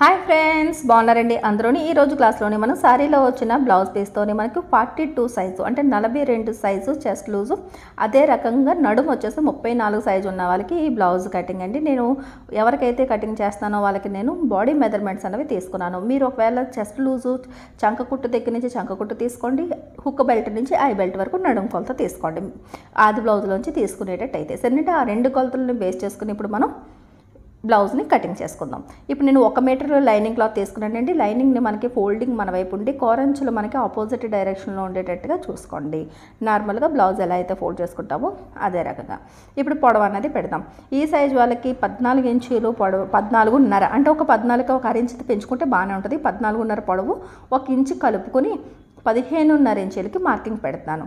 Hi friends బాగున్నారండి అందరూని. ఈ రోజు క్లాస్లోని మనం శారీలో వచ్చిన బ్లౌజ్ పీస్తోని మనకు ఫార్టీ టూ సైజు అంటే నలభై రెండు సైజు చెస్ట్ లూజు. అదే రకంగా నడుము వచ్చేసి ముప్పై నాలుగు సైజు ఉన్న వాళ్ళకి ఈ బ్లౌజ్ కటింగ్ అండి. నేను ఎవరికైతే కటింగ్ చేస్తానో వాళ్ళకి నేను బాడీ మెజర్మెంట్స్ అనేవి తీసుకున్నాను. మీరు ఒకవేళ చెస్ట్ లూజు చంక కుట్టు దగ్గర నుంచి చంక కుట్టు తీసుకోండి హుక్ బెల్ట్ నుంచి ఐ బెల్ట్ వరకు నడుము కొలత తీసుకోండి. ఆది బ్లౌజ్లోంచి తీసుకునేటట్టు అయితే సరే ఆ రెండు కొలతలను బేస్ చేసుకుని ఇప్పుడు మనం బ్లౌజ్ని కటింగ్ చేసుకుందాం. ఇప్పుడు నేను ఒక మీటర్లో లైనింగ్ క్లాత్ తీసుకున్నానండి. లైనింగ్ని మనకి ఫోల్డింగ్ మన వైపు ఉండి కోరంచులు మనకి ఆపోజిట్ డైరెక్షన్లో ఉండేటట్టుగా చూసుకోండి. నార్మల్గా బ్లౌజ్ ఎలా అయితే ఫోల్డ్ చేసుకుంటామో అదే రకంగా. ఇప్పుడు పొడవు అనేది పెడదాం. ఈ సైజ్ వాళ్ళకి పద్నాలుగు ఇంచీలు పొడవు పద్నాలుగున్నర అంటే ఒక పద్నాలుగు ఒక అరించి పెంచుకుంటే బాగానే ఉంటుంది. పద్నాలుగున్నర పొడవు ఒక ఇంచు కలుపుకొని పదిహేనున్నర ఇంచీలకి మార్కింగ్ పెడతాను.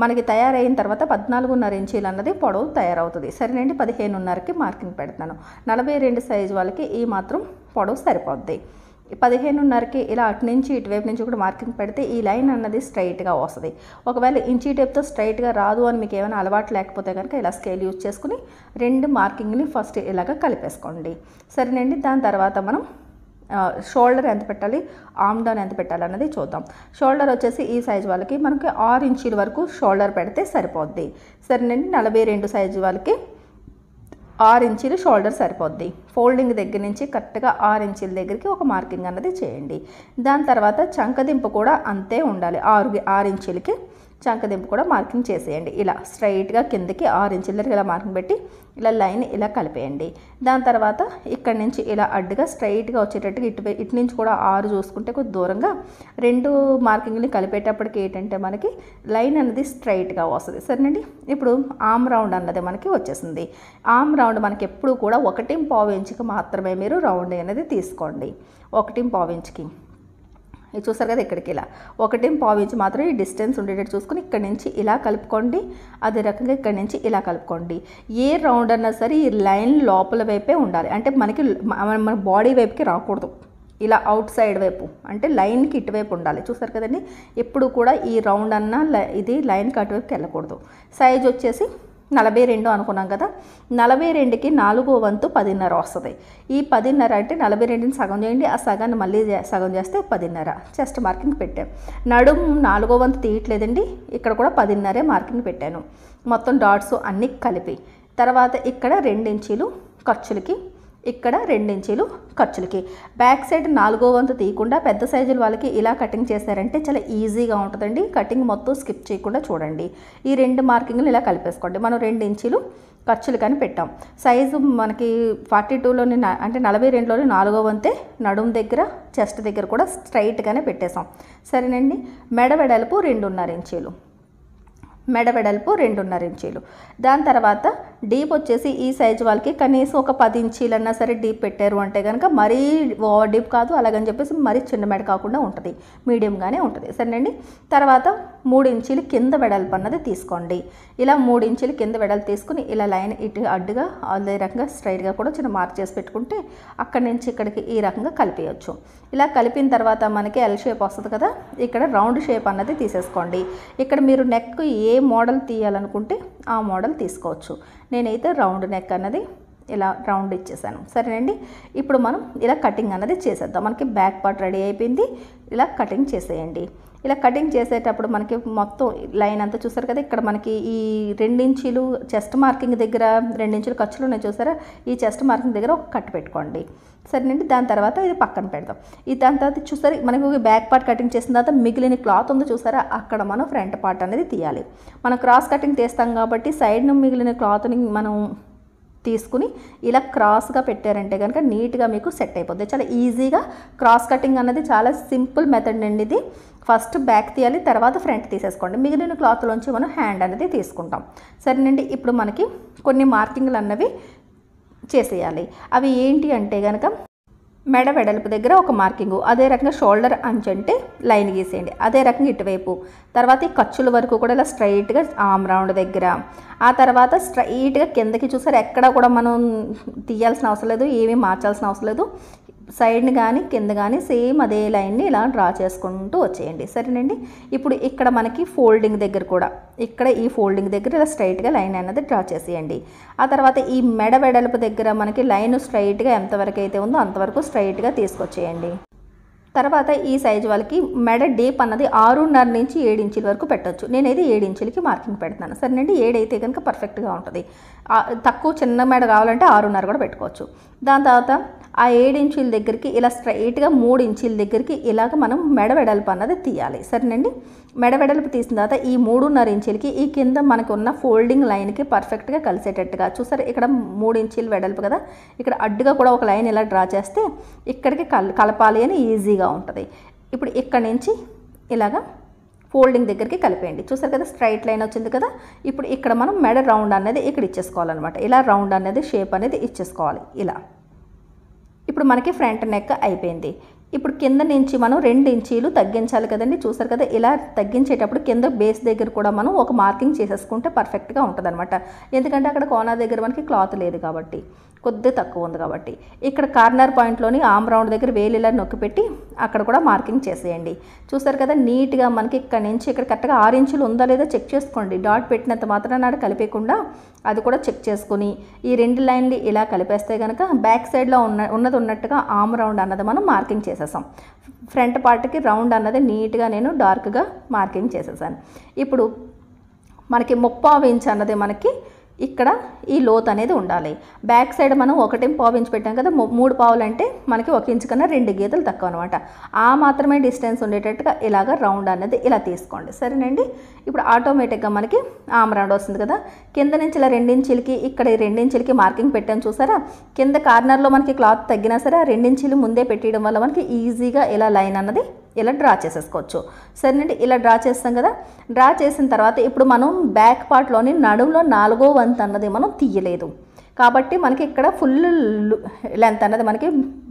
మనకి తయారైన తర్వాత పద్నాలుగున్నర ఇంచీలు అన్నది పొడవు తయారవుతుంది. సరేనండి పదిహేనున్నరకి మార్కింగ్ పెడతాను. నలభై రెండు సైజు వాళ్ళకి ఈ మాత్రం పొడవు సరిపోద్ది. పదిహేనున్నరకి ఇలా అటు నుంచి ఇటువైపు నుంచి కూడా మార్కింగ్ పెడితే ఈ లైన్ అన్నది స్ట్రైట్గా వస్తుంది. ఒకవేళ ఇంచీ టేప్తో స్ట్రైట్గా రాదు అని మీకు ఏమైనా అలవాటు లేకపోతే కనుక ఇలా స్కేల్ యూజ్ చేసుకుని రెండు మార్కింగ్ని ఫస్ట్ ఇలాగ కలిపేసుకోండి. సరేనండి దాని తర్వాత మనం షోల్డర్ ఎంత పెట్టాలి? ఆమ్ డౌన్ ఎంత పెట్టాలి అన్నది చూద్దాం. షోల్డర్ వచ్చేసి ఈ సైజ్ వాళ్ళకి మనకి ఆరు ఇంచీల వరకు షోల్డర్ పెడితే సరిపోద్ది. సరేనండి నలభై రెండు సైజు వాళ్ళకి ఆరు ఇంచీలు షోల్డర్ సరిపోద్ది. ఫోల్డింగ్ దగ్గర నుంచి కరెక్ట్గా ఆరు ఇంచీల దగ్గరికి ఒక మార్కింగ్ అన్నది చేయండి. దాని తర్వాత చంకదింపు కూడా అంతే ఉండాలి. ఆరు ఆరు ఇంచీలకి చంకదింపు కూడా మార్కింగ్ చేసేయండి. ఇలా స్ట్రైట్గా కిందకి ఆరు ఇంచుల దగ్గర ఇలా మార్కింగ్ పెట్టి ఇలా లైన్ ఇలా కలిపేయండి. దాని తర్వాత ఇక్కడ నుంచి ఇలా అడ్డుగా స్ట్రైట్గా వచ్చేటట్టుగా ఇటు ఇటు నుంచి కూడా ఆరు చూసుకుంటే కొద్ది దూరంగా రెండు మార్కింగ్ని కలిపేటప్పటికి ఏంటంటే మనకి లైన్ అనేది స్ట్రైట్గా వస్తుంది. సరేనండి? ఇప్పుడు ఆమ్ రౌండ్ అన్నది మనకి వచ్చేసింది. ఆమ్ రౌండ్ మనకి ఎప్పుడు కూడా ఒకటి పావు ఇంచుకి మాత్రమే మీరు రౌండ్ అనేది తీసుకోండి. ఒకటి పావు ఇంచుకి. ఇది చూసారు కదా ఇక్కడికి ఇలా. ఒకటి పావు ఇంచు మాత్రం ఈ డిస్టెన్స్ ఉండేటట్టు చూసుకుని ఇక్కడి నుంచి ఇలా కలుపుకోండి. అదే రకంగా ఇక్కడి నుంచి ఇలా కలుపుకోండి. ఏ రౌండ్ అన్నా సరే ఈ లైన్ లోపల వైపే ఉండాలి. అంటే మనకి మన మన బాడీ వైపుకి రాకూడదు. ఇలా అవుట్ సైడ్ వైపు అంటే లైన్కి ఇటువైపు ఉండాలి. చూసారు కదండి? ఎప్పుడు కూడా ఈ రౌండ్ అన్న ఇది లైన్కి అటువైపుకి వెళ్ళకూడదు. సైజ్ వచ్చేసి నలభై రెండు అనుకున్నాం కదా. నలభై రెండుకి నాలుగో వంతు పదిన్నర వస్తుంది. ఈ పదిన్నర అంటే నలభై రెండుని సగం చేయండి ఆ సగాన్ని మళ్ళీ సగం చేస్తే పదిన్నర. చెస్ట్ మార్కింగ్ పెట్టాం. నడుము నాలుగో వంతు తీయట్లేదండి ఇక్కడ కూడా పదిన్నరే మార్కింగ్ పెట్టాను. మొత్తం డాట్స్ అన్నీ కలిపి. తర్వాత ఇక్కడ రెండించీలు ఖర్చులకి ఇక్కడ రెండించీలు ఖర్చులకి. బ్యాక్ సైడ్ నాలుగో వంతు తీయకుండా పెద్ద సైజుల వాళ్ళకి ఇలా కటింగ్ చేశారంటే చాలా ఈజీగా ఉంటుందండి. కటింగ్ మొత్తం స్కిప్ చేయకుండా చూడండి. ఈ రెండు మార్కింగ్లు ఇలా కలిపేసుకోండి. మనం రెండు ఇంచీలు ఖర్చులు కానీ పెట్టాం. సైజు మనకి ఫార్టీ టూలోని అంటే నలభై రెండులోని నాలుగో వంతే నడుం దగ్గర చెస్ట్ దగ్గర కూడా స్ట్రైట్గానే పెట్టేసాం సరేనండి. మెడ వెడల్పు రెండున్నర ఇంచీలు. మెడ వెడల్పు రెండున్నర ఇంచీలు. దాని తర్వాత డీప్ వచ్చేసి ఈ సైజు వాళ్ళకి కనీసం ఒక పది ఇంచీలన్నా సరే డీప్ పెట్టారు అంటే కనుక మరీ ఓవర్ డీప్ కాదు అలాగని చెప్పేసి మరీ చిన్న మెడ కాకుండా ఉంటుంది. మీడియంగానే ఉంటుంది. సరేనండి? తర్వాత మూడు ఇంచీలు కింద వెడల్పు అన్నది తీసుకోండి. ఇలా మూడు ఇంచీలు కింద వెడల్పు తీసుకుని ఇలా లైన్ ఇటు అడ్డుగా అదే రకంగా స్ట్రైట్గా కూడా చిన్న మార్క్ చేసి పెట్టుకుంటే అక్కడి నుంచి ఇక్కడికి ఈ రకంగా కలిపేయచ్చు. ఇలా కలిపిన తర్వాత మనకి ఎల్ షేప్ వస్తుంది కదా? ఇక్కడ రౌండ్ షేప్ అన్నది తీసేసుకోండి. ఇక్కడ మీరు నెక్ ఏ మోడల్ తీయాలనుకుంటే ఆ మోడల్ తీసుకోవచ్చు. నేనైతే రౌండ్ నెక్ అన్నది ఇలా రౌండ్ ఇచ్చేసాను. సరేనండి? ఇప్పుడు మనం ఇలా కటింగ్ అన్నది చేసేద్దాం. మనకి బ్యాక్ పార్ట్ రెడీ అయిపోయింది. ఇలా కటింగ్ చేసేయండి. ఇలా కటింగ్ చేసేటప్పుడు మనకి మొత్తం లైన్ అంతా చూసారు కదా ఇక్కడ మనకి ఈ రెండించీలు చెస్ట్ మార్కింగ్ దగ్గర రెండించులు ఖర్చులు ఉన్నాయి చూసారా? ఈ చెస్ట్ మార్కింగ్ దగ్గర ఒక కట్ పెట్టుకోండి. సరేనండి దాని తర్వాత ఇది పక్కన పెడదాం. ఈ దాని తర్వాత చూసారు ఒక బ్యాక్ పార్ట్ కటింగ్ చేసిన తర్వాత మిగిలిన క్లాత్ ఉంది చూసారా? అక్కడ మనం ఫ్రంట్ పార్ట్ అనేది తీయాలి. మనం క్రాస్ కటింగ్ తీస్తాం కాబట్టి సైడ్ను మిగిలిన క్లాత్ని మనం తీసుకుని ఇలా క్రాస్గా పెట్టారంటే కనుక నీట్గా మీకు సెట్ అయిపోద్ది. చాలా ఈజీగా క్రాస్ కటింగ్ అన్నది చాలా సింపుల్ మెథడ్ అండి ఇది. ఫస్ట్ బ్యాక్ తీయాలి తర్వాత ఫ్రంట్ తీసేసుకోండి. మిగిలిన క్లాత్లోంచి మనం హ్యాండ్ అనేది తీసుకుంటాం. సరేనండి ఇప్పుడు మనకి కొన్ని మార్కింగ్లు అన్నవి చేసేయాలి. అవి ఏంటి అంటే కనుక మెడ వెడల్పు దగ్గర ఒక మార్కింగు. అదే రకంగా షోల్డర్ అంచు అంటే లైన్ గీసేయండి. అదే రకంగా ఇటువైపు. తర్వాత ఈ ఖర్చుల వరకు కూడా ఇలా స్ట్రైట్గా ఆమ్ రౌండ్ దగ్గర. ఆ తర్వాత స్ట్రైట్గా కిందకి చూసారు ఎక్కడ కూడా మనం తీయాల్సిన అవసరం లేదు ఏమీ మార్చాల్సిన అవసరం లేదు. సైడ్ని కానీ కింద కానీ సేమ్ అదే లైన్ని ఇలా డ్రా చేసుకుంటూ వచ్చేయండి. సరేనండి? ఇప్పుడు ఇక్కడ మనకి ఫోల్డింగ్ దగ్గర కూడా ఇక్కడ ఈ ఫోల్డింగ్ దగ్గర ఇలా స్ట్రైట్గా లైన్ అనేది డ్రా చేసేయండి. ఆ తర్వాత ఈ మెడ వెడల్పు దగ్గర మనకి లైన్ స్ట్రైట్గా ఎంతవరకు అయితే ఉందో అంతవరకు స్ట్రైట్గా తీసుకొచ్చేయండి. తర్వాత ఈ సైజు వాళ్ళకి మెడ డీప్ అన్నది ఆరున్నర నుంచి ఏడు ఇంచుల వరకు పెట్టొచ్చు. నేనైతే ఏడు ఇంచులకి మార్కింగ్ పెడతాను సరేనండి? ఏడైతే కనుక పర్ఫెక్ట్గా ఉంటుంది. తక్కువ చిన్న మెడ కావాలంటే ఆరున్నర కూడా పెట్టుకోవచ్చు. దాని తర్వాత ఆ ఏడు ఇంచుల దగ్గరికి ఇలా స్ట్రైట్గా మూడు ఇంచుల దగ్గరికి ఇలాగ మనం మెడ వెడల్పు అన్నది తీయాలి. సరేనండి? మెడ వెడల్పు తీసిన తర్వాత ఈ మూడున్నర ఇంచులకి ఈ కింద మనకు ఉన్న ఫోల్డింగ్ లైన్కి పర్ఫెక్ట్గా కలిసేటట్టుగా చూసారు? ఇక్కడ మూడు ఇంచులు వెడల్పు కదా? ఇక్కడ అడ్డుగా కూడా ఒక లైన్ ఇలా డ్రా చేస్తే ఇక్కడికి కల్ కలపాలి అని ఈజీగా ఉంటుంది. ఇప్పుడు ఇక్కడ నుంచి ఇలాగా ఫోల్డింగ్ దగ్గరికి కలిపేయండి. చూసారు కదా? స్ట్రైట్ లైన్ వచ్చింది కదా? ఇప్పుడు ఇక్కడ మనం మెడ రౌండ్ అనేది ఇక్కడ ఇచ్చేసుకోవాలన్నమాట. ఇలా రౌండ్ అనేది షేప్ అనేది ఇచ్చేసుకోవాలి. ఇలా. ఇప్పుడు మనకి ఫ్రంట్ నెక్ అయిపోయింది. ఇప్పుడు కింద నుంచి మనం రెండు ఇంచీలు తగ్గించాలి కదండి. చూసారు కదా ఇలా తగ్గించేటప్పుడు కింద బేస్ దగ్గర కూడా మనం ఒక మార్కింగ్ చేసేసుకుంటే పర్ఫెక్ట్గా ఉంటుందన్నమాట. ఎందుకంటే అక్కడ కోనా దగ్గర మనకి క్లాత్ లేదు కాబట్టి. కొద్దిగా తక్కువ ఉంది కాబట్టి. ఇక్కడ కార్నర్ పాయింట్లోని ఆమ్ రౌండ్ దగ్గర వేలు ఇలా నొక్కి పెట్టి అక్కడ కూడా మార్కింగ్ చేసేయండి. చూసారు కదా నీట్గా మనకి ఇక్కడ నుంచి ఇక్కడ కరెక్ట్గా ఆరు ఇంచులు ఉందా లేదా చెక్ చేసుకోండి. డాట్ పెట్టినంత మాత్రం నాడు కలిపేయకుండా అది కూడా చెక్ చేసుకుని ఈ రెండు లైన్లు ఇలా కలిపేస్తే కనుక బ్యాక్ సైడ్లో ఉన్న ఉన్నది ఉన్నట్టుగా ఆమ్ రౌండ్ అన్నది మనం మార్కింగ్ చేసేసాం. ఫ్రంట్ పార్ట్కి రౌండ్ అన్నది నీట్గా నేను డార్క్గా మార్కింగ్ చేసేసాను. ఇప్పుడు మనకి ముప్పావు ఇంచ్ అన్నది మనకి ఇక్కడ ఈ లోత్ అనేది ఉండాలి. బ్యాక్ సైడ్ మనం ఒకటి పావు ఇంచు పెట్టాం కదా మూడు పావులు అంటే మనకి ఒక ఇంచు కన్నా రెండు గీతలు తక్కువ అనమాట ఆ మాత్రమే డిస్టెన్స్ ఉండేటట్టుగా ఇలాగ రౌండ్ అనేది ఇలా తీసుకోండి. సరేనండి? ఇప్పుడు ఆటోమేటిక్గా మనకి ఆమ్ రౌండ్ వస్తుంది కదా. కింద నుంచి ఇలా రెండించీలకి ఇక్కడ ఈ రెండించులకి మార్కింగ్ పెట్టాను చూసారా? కింద కార్నర్లో మనకి క్లాత్ తగ్గినా సరే ఆ రెండించులు ముందే పెట్టేయడం వల్ల మనకి ఈజీగా ఇలా లైన్ అన్నది ఇలా డ్రా చేసేసుకోవచ్చు. సరేనండి ఇలా డ్రా చేస్తాం కదా. డ్రా చేసిన తర్వాత ఇప్పుడు మనం బ్యాక్ పార్ట్లోని నడుములో నాలుగో వంతు అన్నది మనం తీయలేదు. కాబట్టి మనకి ఇక్కడ ఫుల్ లెంత్ అన్నది మనకి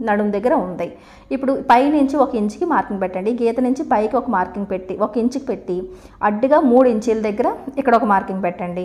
నడుము దగ్గర ఉంది. ఇప్పుడు పై నుంచి ఒక ఇంచుకి మార్కింగ్ పెట్టండి. గీత నుంచి పైకి ఒక మార్కింగ్ పెట్టి ఒక ఇంచుకి పెట్టి అడ్డుగా మూడు ఇంచుల దగ్గర ఇక్కడ ఒక మార్కింగ్ పెట్టండి.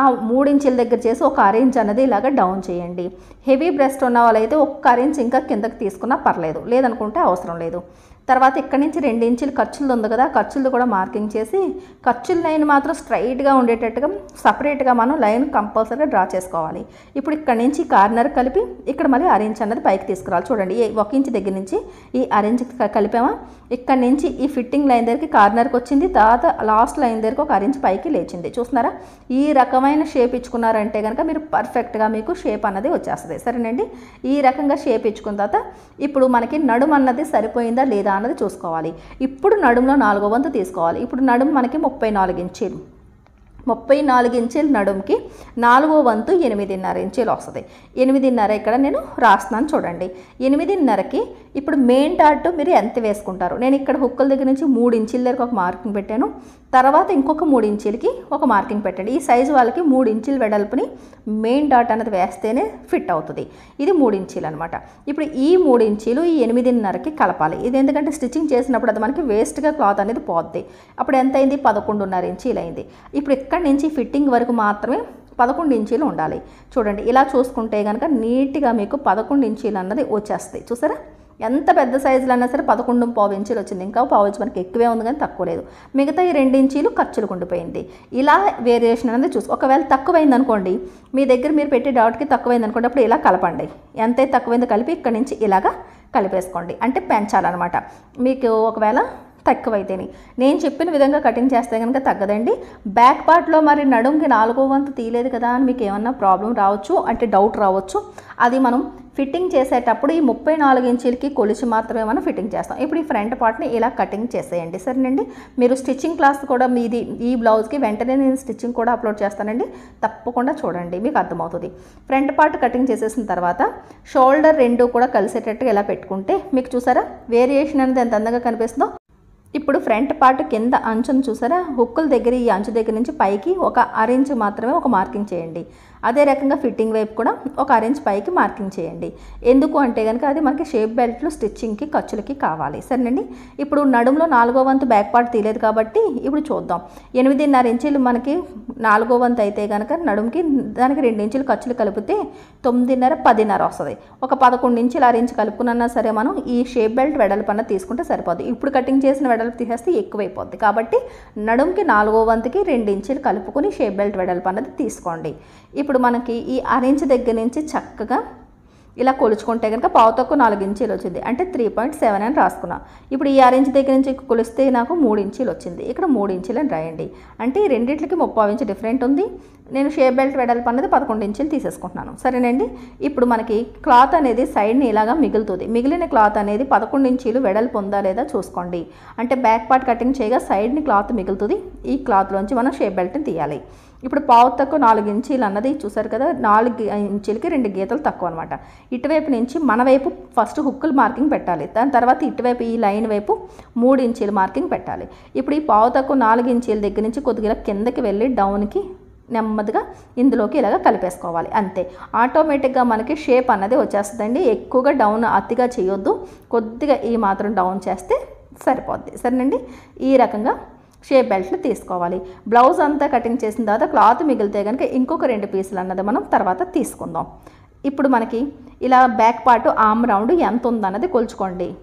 ఆ మూడు ఇంచుల దగ్గర చేసి ఒక అరేంజ్ అనేది ఇలాగ డౌన్ చేయండి. హెవీ బ్రెస్ట్ ఉన్న వాళ్ళైతే ఒక్క అరేంజ్ ఇంకా కిందకి తీసుకున్నా పర్లేదు. లేదనుకుంటే అవసరం లేదు. తర్వాత ఇక్కడ నుంచి రెండు ఇంచులు ఖర్చులు ఉంది కదా ఖర్చులు కూడా మార్కింగ్ చేసి ఖర్చుల లైన్ మాత్రం స్ట్రైట్గా ఉండేటట్టుగా సపరేట్గా మనం లైన్ కంపల్సరీగా డ్రా చేసుకోవాలి. ఇప్పుడు ఇక్కడ నుంచి కార్నర్ కలిపి ఇక్కడ మళ్ళీ అరేంజ్ అన్నది పైకి తీసుకురావాలి. చూడండి ఈ ఒక ఇంచ్ దగ్గర నుంచి ఈ అరేంజ్ కలిపామా? ఇక్కడ నుంచి ఈ ఫిట్టింగ్ లైన్ దగ్గరికి కార్నర్కి వచ్చింది తర్వాత లాస్ట్ లైన్ దగ్గరకు ఒక అరేంజ్ పైకి లేచింది. చూస్తున్నారా? ఈ రకమైన షేప్ ఇచ్చుకున్నారంటే కనుక మీరు పర్ఫెక్ట్గా మీకు షేప్ అన్నది వచ్చేస్తుంది. సరేనండి? ఈ రకంగా షేప్ ఇచ్చుకున్న తర్వాత ఇప్పుడు మనకి నడుము అన్నది సరిపోయిందా లేదా అన్నది చూసుకోవాలి. ఇప్పుడు నడుములో నాలుగో వంతు తీసుకోవాలి. ఇప్పుడు నడుము మనకి ముప్పై నాలుగు ఇంచీలు. ముప్పై నాలుగు ఇంచీల నడుముకి నాలుగో వంతు ఎనిమిదిన్నర ఇంచీలు వస్తుంది. ఎనిమిదిన్నర ఇక్కడ నేను రాస్తున్నాను చూడండి. ఎనిమిదిన్నరకి ఇప్పుడు మెయిన్ డాట్ మీరు ఎంత వేసుకుంటారు? నేను ఇక్కడ హుక్కుల దగ్గర నుంచి మూడు ఇంచీల దగ్గర ఒక మార్కింగ్ పెట్టాను. తర్వాత ఇంకొక మూడు ఇంచీలకి ఒక మార్కింగ్ పెట్టండి. ఈ సైజు వాళ్ళకి మూడు ఇంచులు వెడల్పుని మెయిన్ డాట్ అనేది వేస్తేనే ఫిట్ అవుతుంది. ఇది మూడు ఇంచీలు అనమాట ఇప్పుడు ఈ మూడు ఇంచీలు ఈ ఎనిమిదిన్నరకి కలపాలి. ఇది ఎందుకంటే స్టిచ్చింగ్ చేసినప్పుడు అది మనకి వేస్ట్గా క్లాత్ అనేది పోద్ది. అప్పుడు ఎంత అయింది? పదకొండున్నర ఇంచీలు అయింది. ఇప్పుడు ఇక్కడ నుంచి ఫిట్టింగ్ వరకు మాత్రమే పదకొండు ఇంచీలు ఉండాలి. చూడండి ఇలా చూసుకుంటే కనుక నీట్గా మీకు పదకొండు ఇంచీలు అన్నది వచ్చేస్తాయి. చూసారా? ఎంత పెద్ద సైజులు అన్నా సరే పదకొండు పావు ఇంచీలు వచ్చింది. ఇంకా పావు ఇంచు మనకి ఎక్కువే ఉంది కానీ తక్కువ లేదు. మిగతా ఈ రెండు ఇంచీలు ఖర్చులు ఉండిపోయింది. ఇలా వేరియేషన్ అనేది చూసి ఒకవేళ తక్కువైంది అనుకోండి మీ దగ్గర మీరు పెట్టే డౌట్కి తక్కువైంది అనుకోండి అప్పుడు ఇలా కలపండి. ఎంత తక్కువైందో కలిపి ఇక్కడి నుంచి ఇలాగా కలిపేసుకోండి. అంటే పెంచాలన్నమాట. మీకు ఒకవేళ తక్కువైతేనే. నేను చెప్పిన విధంగా కటింగ్ చేస్తే కనుక తగ్గదండి. బ్యాక్ పార్ట్లో మరి నడుంకి నాలుగో వంతు తీయలేదు కదా అని మీకు ఏమన్నా ప్రాబ్లం రావచ్చు అంటే డౌట్ రావచ్చు. అది మనం ఫిట్టింగ్ చేసేటప్పుడు ఈ ముప్పై నాలుగు ఇంచులకి కొలిచి మాత్రమే మనం ఫిట్టింగ్ చేస్తాం. ఇప్పుడు ఈ ఫ్రంట్ పార్ట్ని ఇలా కటింగ్ చేసేయండి సరేనండి? మీరు స్టిచ్చింగ్ క్లాస్ కూడా మీది ఈ బ్లౌజ్కి వెంటనే నేను స్టిచ్చింగ్ కూడా అప్లోడ్ చేస్తానండి. తప్పకుండా చూడండి మీకు అర్థమవుతుంది. ఫ్రంట్ పార్ట్ కటింగ్ చేసేసిన తర్వాత షోల్డర్ రెండు కూడా కలిసేటట్టుగా ఇలా పెట్టుకుంటే మీకు చూసారా? వేరియేషన్ అనేది ఎంత అందంగా కనిపిస్తుందో. ఇప్పుడు ఫ్రంట్ పార్ట్ కింద అంచును చూసారా? హుక్కుల దగ్గర ఈ అంచు దగ్గర నుంచి పైకి ఒక అరేంజ్ మాత్రమే ఒక మార్కింగ్ చేయండి. అదే రకంగా ఫిట్టింగ్ వైపు కూడా ఒక అరేంజ్ పైకి మార్కింగ్ చేయండి. ఎందుకు అంటే కనుక అది మనకి షేప్ బెల్ట్లు స్టిచ్చింగ్కి ఖర్చులకి కావాలి. సరేనండి? ఇప్పుడు నడుములో నాలుగో వంతు బ్యాక్ పార్ట్ తీయలేదు కాబట్టి ఇప్పుడు చూద్దాం. ఎనిమిదిన్నర ఇంచీలు మనకి నాలుగో వంతు అయితే కనుక నడుముకి దానికి రెండు ఇంచులు ఖర్చులు కలిపితే తొమ్మిదిన్నర పదిన్నర వస్తుంది. ఒక పదకొండు ఇంచులు ఆరు ఇంచు కలుపుకున్నా సరే మనం ఈ షేప్ బెల్ట్ వెడల్పు అన్న తీసుకుంటే సరిపోద్ది. ఇప్పుడు కటింగ్ చేసిన వెడల్పు తీసేస్తే ఎక్కువైపోద్ది. కాబట్టి నడుముకి నాలుగో వంతుకి రెండు ఇంచులు కలుపుకొని షేప్ బెల్ట్ వెడల్పు అన్నది తీసుకోండి. ఇప్పుడు మనకి ఈ అరెంజ్ దగ్గర నుంచి చక్కగా ఇలా కొలుచుకుంటే కనుక పావు తక్కువ నాలుగు ఇంచీలు వచ్చింది. అంటే త్రీ పాయింట్ సెవెన్ అని రాసుకున్నా. ఇప్పుడు ఈ ఆరెంజ్ దగ్గర నుంచి కొలిస్తే నాకు మూడు ఇంచీలు వచ్చింది. ఇక్కడ మూడు ఇంచీలు అని రాయండి. అంటే ఈ రెండింటికి ముప్పై ఇంచు డిఫరెంట్ ఉంది. నేను షేప్ బెల్ట్ వెడల్పు అన్నది పదకొండు ఇంచులు తీసేసుకుంటున్నాను. సరేనండి? ఇప్పుడు మనకి క్లాత్ అనేది సైడ్ని ఇలాగా మిగులుతుంది. మిగిలిన క్లాత్ అనేది పదకొండు ఇంచీలు వెడల్పు ఉందా లేదా చూసుకోండి. అంటే బ్యాక్ పార్ట్ కటింగ్ చేయగా సైడ్ని క్లాత్ మిగులుతుంది. ఈ క్లాత్లోంచి మనం షేప్ బెల్ట్ని తీయాలి. ఇప్పుడు పావు తక్కువ నాలుగు ఇంచీలు అన్నది చూసారు కదా? నాలుగు ఇంచులకి రెండు గీతలు తక్కువ అనమాట ఇటువైపు నుంచి మన వైపు ఫస్ట్ హుక్కులు మార్కింగ్ పెట్టాలి. దాని తర్వాత ఇటువైపు ఈ లైన్ వైపు మూడు ఇంచీలు మార్కింగ్ పెట్టాలి. ఇప్పుడు ఈ పావు తక్కువ నాలుగు ఇంచీల దగ్గర నుంచి కొద్దిగా కిందకి వెళ్ళి డౌన్కి నెమ్మదిగా ఇందులోకి ఇలాగ కలిపేసుకోవాలి. అంతే. ఆటోమేటిక్గా మనకి షేప్ అన్నది వచ్చేస్తుందండి. ఎక్కువగా డౌన్ అతిగా చేయొద్దు. కొద్దిగా ఈ మాత్రం డౌన్ చేస్తే సరిపోద్ది. సరేనండి? ఈ రకంగా షేప్ బెల్ట్లు తీసుకోవాలి. బ్లౌజ్ అంతా కటింగ్ చేసిన తర్వాత క్లాత్ మిగిలితే కనుక ఇంకొక రెండు పీసులు అన్నది మనం తర్వాత తీసుకుందాం. ఇప్పుడు మనకి ఇలా బ్యాక్ పార్ట్ ఆమ్ రౌండ్ ఎంత ఉందన్నది కొలుచుకోండి.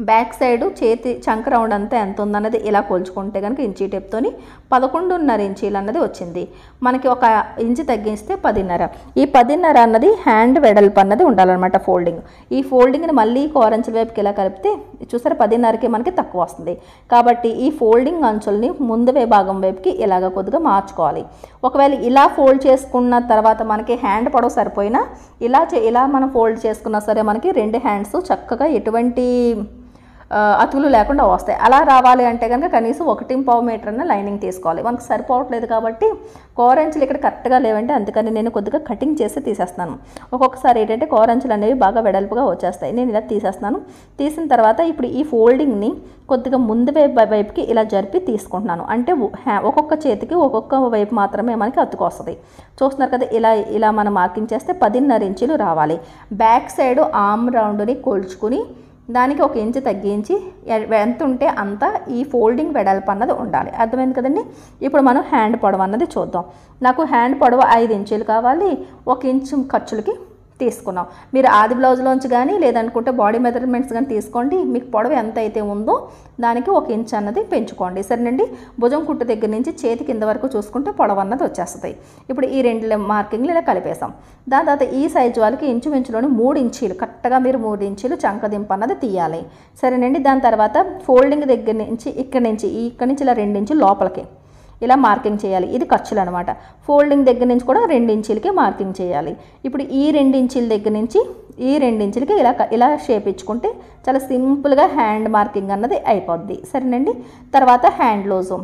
బ్యాక్ సైడ్ చేతి చంక రౌండ్ అంతా ఎంత ఉందన్నది ఇలా కొలుచుకుంటే కనుక ఇంచీ టేప్తోని పదకొండున్నర ఇంచీలు అన్నది వచ్చింది. మనకి ఒక ఇంచు తగ్గిస్తే పదిన్నర. ఈ పదిన్నర అన్నది హ్యాండ్ వెడల్పు అన్నది ఉండాలన్నమాట ఫోల్డింగ్. ఈ ఫోల్డింగ్ని మళ్ళీ కోరంచుల వైపుకి ఇలా కలిపితే చూసారా పదిన్నరకి మనకి తక్కువ వస్తుంది. కాబట్టి ఈ ఫోల్డింగ్ అంచుల్ని ముందు వే భాగం వైపుకి ఇలాగ కొద్దిగా మార్చుకోవాలి. ఒకవేళ ఇలా ఫోల్డ్ చేసుకున్న తర్వాత మనకి హ్యాండ్ పొడవు సరిపోయినా ఇలా చే- ఇలా మనం ఫోల్డ్ చేసుకున్నా సరే మనకి రెండు హ్యాండ్స్ చక్కగా ఎటువంటి అతుకులు లేకుండా వస్తాయి. అలా రావాలి అంటే కనుక కనీసం ఒకటి పావు మీటర్ అన్న లైనింగ్ తీసుకోవాలి. మనకు సరిపోవట్లేదు కాబట్టి కోరంచులు ఇక్కడ కరెక్ట్గా లేవంటే అందుకని నేను కొద్దిగా కటింగ్ చేసి తీసేస్తాను ఒక్కొక్కసారి ఏంటంటే కోరంచులు అనేవి బాగా వెడల్పుగా వచ్చేస్తాయి. నేను ఇలా తీసేస్తాను తీసిన తర్వాత ఇప్పుడు ఈ ఫోల్డింగ్ని కొద్దిగా ముందు వైపు వైపుకి ఇలా జరిపి తీసుకుంటున్నాను. అంటే ఒక్కొక్క చేతికి ఒక్కొక్క వైపు మాత్రమే మనకి అతుకు వస్తుంది. చూస్తున్నారు కదా ఇలా ఇలా మనం మార్కింగ్ చేస్తే పదిన్నర ఇంచులు రావాలి. బ్యాక్ సైడ్ ఆమ్ రౌండ్ని కొలుచుకుని దానికి ఒక ఇంచు తగ్గించి ఎంత ఉంటే అంత ఈ ఫోల్డింగ్ వెడల్పు అన్నది ఉండాలి. అర్థమైంది కదండి? ఇప్పుడు మనం హ్యాండ్ పొడవు అన్నది చూద్దాం. నాకు హ్యాండ్ పొడవు ఐదు ఇంచులు కావాలి. ఒక ఇంచు ఖర్చులకి తీసుకున్నాం మీరు ఆది బ్లౌజ్లోంచి కానీ లేదనుకుంటే బాడీ మెజర్మెంట్స్ కానీ తీసుకోండి. మీకు పొడవు ఎంత అయితే ఉందో దానికి ఒక ఇంచ్ అన్నది పెంచుకోండి. సరేనండి? భుజం కుట్టు దగ్గర నుంచి చేతి కింద వరకు చూసుకుంటే పొడవు అన్నది వచ్చేస్తుంది. ఇప్పుడు ఈ రెండు మార్కింగ్లు ఇలా కలిపేసాం దాని తర్వాత ఈ సైజు వాళ్ళకి ఇంచుమించులోని మూడు ఇంచీలు కరెక్ట్గా మీరు మూడు ఇంచీలు చంకదింపు అన్నది తీయాలి. సరేనండి? దాని తర్వాత ఫోల్డింగ్ దగ్గర నుంచి ఇక్కడ నుంచి ఈ ఇక్కడ నుంచి ఇలా రెండు ఇంచులు లోపలికి. ఇలా మార్కింగ్ చేయాలి. ఇది ఖర్చులు అనమాట ఫోల్డింగ్ దగ్గర నుంచి కూడా రెండు మార్కింగ్ చేయాలి. ఇప్పుడు ఈ రెండు ఇంచుల దగ్గర నుంచి ఈ రెండు ఇంచులకి ఇలా ఇలా షేప్ ఇచ్చుకుంటే చాలా సింపుల్గా హ్యాండ్ మార్కింగ్ అన్నది అయిపోద్ది. సరేనండి? తర్వాత హ్యాండ్ లోజు.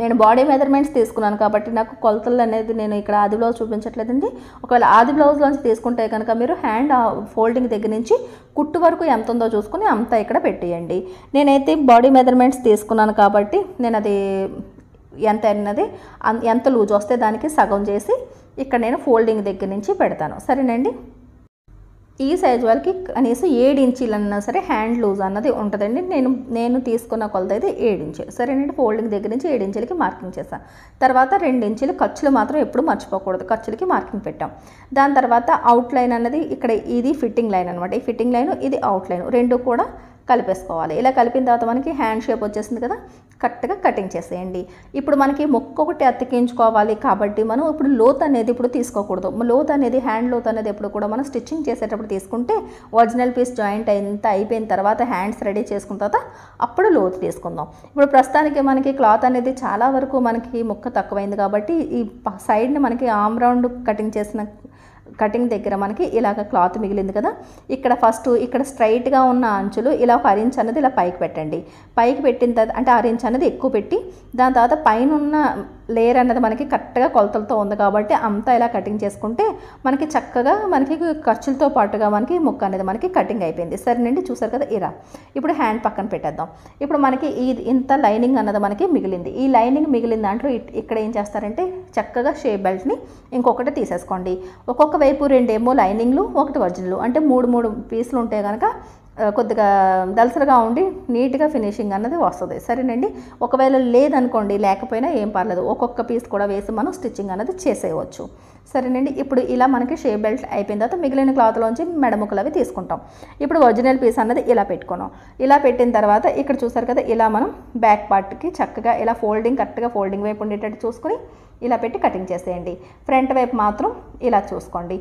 నేను బాడీ మెజర్మెంట్స్ తీసుకున్నాను కాబట్టి నాకు కొలతలు అనేది నేను ఇక్కడ ఆది బ్లౌజ్ చూపించట్లేదండి. ఒకవేళ ఆది బ్లౌజ్లోంచి తీసుకుంటే కనుక మీరు హ్యాండ్ ఫోల్డింగ్ దగ్గర నుంచి కుట్టు వరకు ఎంత ఉందో చూసుకుని అంత ఇక్కడ పెట్టేయండి. నేనైతే బాడీ మెజర్మెంట్స్ తీసుకున్నాను కాబట్టి నేను అది ఎంత అన్నది ఎంత లూజ్ వస్తే దానికి సగం చేసి ఇక్కడ నేను ఫోల్డింగ్ దగ్గర నుంచి పెడతాను. సరేనండి? ఈ సైజ్ వాళ్ళకి కనీసం ఏడు ఇంచీలు అన్నా సరే హ్యాండ్ లూజ్ అన్నది ఉంటుందండి. నేను నేను తీసుకున్న కొలత అయితే ఏడు ఇంచులు. సరేనండి? ఫోల్డింగ్ దగ్గర నుంచి ఏడు ఇంచులకి మార్కింగ్ చేశాను తర్వాత రెండు ఇంచులు ఖర్చులు మాత్రం ఎప్పుడు మర్చిపోకూడదు. ఖర్చులకి మార్కింగ్ పెట్టాం. దాని తర్వాత అవుట్ లైన్ అన్నది ఇక్కడ ఇది ఫిట్టింగ్ లైన్ అనమాట ఈ ఫిట్టింగ్ లైన్ ఇది అవుట్ లైన్ రెండు కూడా కలిపేసుకోవాలి. ఇలా కలిపిన తర్వాత మనకి హ్యాండ్ షేప్ వచ్చేసింది కదా కరెక్ట్గా కటింగ్ చేసేయండి. ఇప్పుడు మనకి మొక్క ఒకటి అతికించుకోవాలి కాబట్టి మనం ఇప్పుడు లోత్ అనేది ఇప్పుడు తీసుకోకూడదు. లోత్ అనేది హ్యాండ్ లోత్ అనేది ఎప్పుడు కూడా మనం స్టిచ్చింగ్ చేసేటప్పుడు తీసుకుంటే ఒరిజినల్ పీస్ జాయింట్ అంతా అయిపోయిన తర్వాత హ్యాండ్స్ రెడీ చేసుకున్న తర్వాత అప్పుడు లోతు తీసుకుందాం. ఇప్పుడు ప్రస్తుతానికి మనకి క్లాత్ అనేది చాలా వరకు మనకి ముక్క తక్కువైంది కాబట్టి ఈ ప- సైడ్ని మనకి ఆమ్ రౌండ్ కటింగ్ చేసిన కటింగ్ దగ్గర మనకి ఇలాగ క్లాత్ మిగిలింది కదా. ఇక్కడ ఫస్ట్ ఇక్కడ స్ట్రైట్గా ఉన్న అంచులు ఇలా ఒక అరించ్ అనేది ఇలా పైకి పెట్టండి. పైకి పెట్టిన తర్వాత అంటే అరించ్ అనేది ఎక్కువ పెట్టి దాని తర్వాత పైన ఉన్న లేయర్ అన్నది మనకి కరెక్ట్గా కొలతలతో ఉంది కాబట్టి అంతా ఇలా కటింగ్ చేసుకుంటే మనకి చక్కగా మనకి ఖర్చులతో పాటుగా మనకి ముక్క అనేది మనకి కటింగ్ అయిపోయింది. సరేనండి చూసారు కదా ఇలా. ఇప్పుడు హ్యాండ్ పక్కన పెట్టేద్దాం. ఇప్పుడు మనకి ఈ ఇంత లైనింగ్ అన్నది మనకి మిగిలింది. ఈ లైనింగ్ మిగిలిన దాంట్లో ఇక్కడ ఏం చేస్తారంటే చక్కగా షేప్ బెల్ట్ని ఇంకొకటి తీసేసుకోండి. ఒక్కొక్క వైపు రెండేమో లైనింగ్లు ఒకటి ఒరిజినల్. అంటే మూడు మూడు పీసులు ఉంటే కనుక కొద్దిగా దలసరగా ఉండి నీట్గా ఫినిషింగ్ అన్నది వస్తుంది. సరేనండి? ఒకవేళ లేదనుకోండి లేకపోయినా ఏం పర్లేదు. ఒక్కొక్క పీస్ కూడా వేసి మనం స్టిచ్చింగ్ అన్నది చేసేయవచ్చు సరేనండి? ఇప్పుడు ఇలా మనకి షేప్ బెల్ట్ అయిపోయిన తర్వాత మిగిలిన క్లాత్లోంచి మెడముకలు అవి తీసుకుంటాం. ఇప్పుడు ఒరిజినల్ పీస్ అన్నది ఇలా పెట్టుకున్నాం. ఇలా పెట్టిన తర్వాత ఇక్కడ చూసారు కదా ఇలా మనం బ్యాక్ పార్ట్కి చక్కగా ఇలా ఫోల్డింగ్ కరెక్ట్గా ఫోల్డింగ్ వైపు ఉండేటట్టు చూసుకుని ఇలా పెట్టి కటింగ్ చేసేయండి. ఫ్రంట్ వైపు మాత్రం ఇలా చూసుకోండి.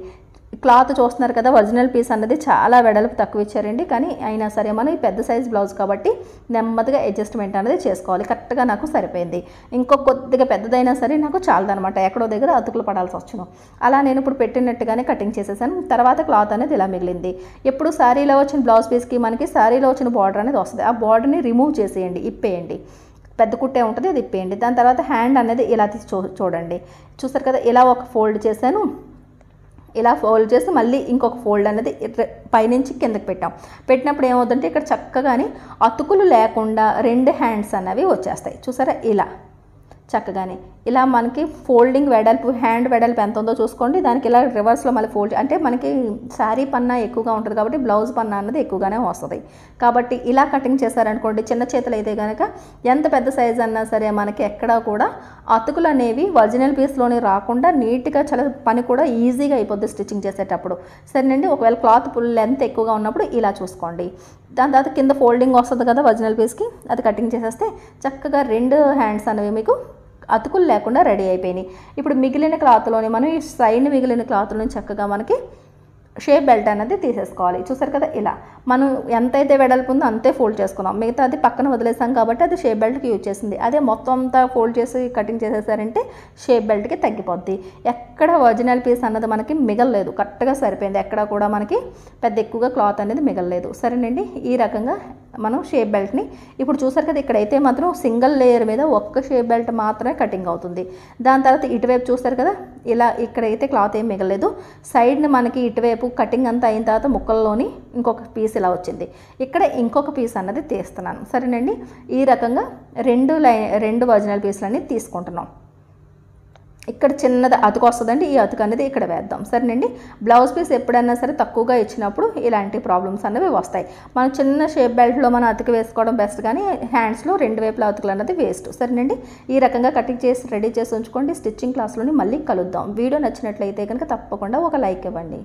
క్లాత్ చూస్తున్నారు కదా ఒరిజినల్ పీస్ అన్నది చాలా వెడల్పు తక్కువ ఇచ్చారండి కానీ అయినా సరే మనం పెద్ద సైజ్ బ్లౌజ్ కాబట్టి నెమ్మదిగా అడ్జస్ట్మెంట్ అనేది చేసుకోవాలి. కరెక్ట్గా నాకు సరిపోయింది. ఇంకో కొద్దిగా పెద్దదైనా సరే నాకు చాలదనమాట ఎక్కడో దగ్గర అతుకులు పడాల్సి వచ్చును. అలా నేను ఇప్పుడు పెట్టినట్టుగానే కటింగ్ చేసేసాను. తర్వాత క్లాత్ అనేది ఇలా మిగిలింది. ఎప్పుడు శారీలో వచ్చిన బ్లౌజ్ పీస్కి మనకి శారీలో వచ్చిన బార్డర్ అనేది వస్తుంది. ఆ బార్డర్ని రిమూవ్ చేసేయండి ఇప్పేయండి. పెద్ద కుట్టే ఉంటుంది అది ఇప్పేయండి. దాని తర్వాత హ్యాండ్ అనేది ఇలా తీసి చూ చూడండి. చూసారు కదా ఇలా ఒక ఫోల్డ్ చేశాను. ఇలా ఫోల్డ్ చేసి మళ్ళీ ఇంకొక ఫోల్డ్ అనేది పైనుంచి కిందకి పెట్టాం. పెట్టినప్పుడు ఏమవుతుందంటే ఇక్కడ చక్కగాని అతుకులు లేకుండా రెండు హ్యాండ్స్ అనేవి వచ్చేస్తాయి. చూసారా? ఇలా. చక్కగానే. ఇలా మనకి ఫోల్డింగ్ వెడల్పు హ్యాండ్ వెడల్పు ఎంత ఉందో చూసుకోండి. దానికి ఇలా రివర్స్లో మళ్ళీ ఫోల్డ్ అంటే మనకి శారీ పన్నా ఎక్కువగా ఉంటుంది కాబట్టి బ్లౌజ్ పన్నా అన్నది ఎక్కువగానే వస్తుంది. కాబట్టి ఇలా కటింగ్ చేశారనుకోండి చిన్న చేతులు అయితే కనుక ఎంత పెద్ద సైజ్ అన్నా సరే మనకి ఎక్కడా కూడా అతుకులు అనేవి ఒరిజినల్ పీస్లోనే రాకుండా నీట్గా చాలా పని కూడా ఈజీగా అయిపోద్ది స్టిచ్చింగ్ చేసేటప్పుడు. సరేనండి ఒకవేళ క్లాత్ ఫుల్ లెంత్ ఎక్కువగా ఉన్నప్పుడు ఇలా చూసుకోండి. దాని తర్వాత కింద ఫోల్డింగ్ వస్తుంది కదా ఒరిజినల్ పీస్కి అది కటింగ్ చేసేస్తే చక్కగా రెండు హ్యాండ్స్ అనేవి మీకు అతుకులు లేకుండా రెడీ అయిపోయినాయి. ఇప్పుడు మిగిలిన క్లాత్లోని మనం ఈ సైడ్ మిగిలిన క్లాత్లోని చక్కగా మనకి షేప్ బెల్ట్ అనేది తీసేసుకోవాలి. చూసారు కదా ఇలా. మనం ఎంతైతే వెడల్పు ఉందో అంతే ఫోల్డ్ చేసుకున్నాం. మిగతా అది పక్కన వదిలేసాం కాబట్టి అది షేప్ బెల్ట్కి యూజ్ చేసింది. అదే మొత్తం అంతా ఫోల్డ్ చేసి కటింగ్ చేసేసారంటే షేప్ బెల్ట్కి తగ్గిపోద్ది. ఎక్కడ ఒరిజినల్ పీస్ అన్నది మనకి మిగలలేదు. కరెక్ట్గా సరిపోయింది. ఎక్కడ కూడా మనకి పెద్ద ఎక్కువగా క్లాత్ అనేది మిగలలేదు. సరేనండి. ఈ రకంగా మనం షేప్ బెల్ట్ని ఇప్పుడు చూసారు కదా ఇక్కడైతే మాత్రం సింగిల్ లేయర్ మీద ఒక్క షేప్ బెల్ట్ మాత్రమే కటింగ్ అవుతుంది. దాని తర్వాత ఇటువైపు చూస్తారు కదా ఇలా ఇక్కడైతే క్లాత్ ఏం మిగలేదు. సైడ్ని మనకి ఇటువైపు కటింగ్ అంతా అయిన తర్వాత ముక్కల్లోని ఇంకొక పీస్ ఇలా వచ్చింది. ఇక్కడ ఇంకొక పీస్ అన్నది తీస్తున్నాను. సరేనండి? ఈ రకంగా రెండు లై రెండు ఒరిజినల్ పీసులన్నీ తీసుకుంటున్నాం. ఇక్కడ చిన్నది అతుకు వస్తుందండి. ఈ అతుకు అనేది ఇక్కడ వేద్దాం. సరేనండి? బ్లౌజ్ పీస్ ఎప్పుడైనా సరే తక్కువగా ఇచ్చినప్పుడు ఇలాంటి ప్రాబ్లమ్స్ అనేవి వస్తాయి. మనం చిన్న షేప్ బెల్ట్లో మనం అతుకు వేసుకోవడం బెస్ట్ కానీ హ్యాండ్స్లో రెండు వైపుల అతుకులు అన్నది వేస్ట్ సరేనండి? ఈ రకంగా కటింగ్ చేసి రెడీ చేసి ఉంచుకోండి. స్టిచ్చింగ్ క్లాస్లోని మళ్ళీ కలుద్దాం. వీడియో నచ్చినట్లయితే కనుక తప్పకుండా ఒక లైక్ ఇవ్వండి.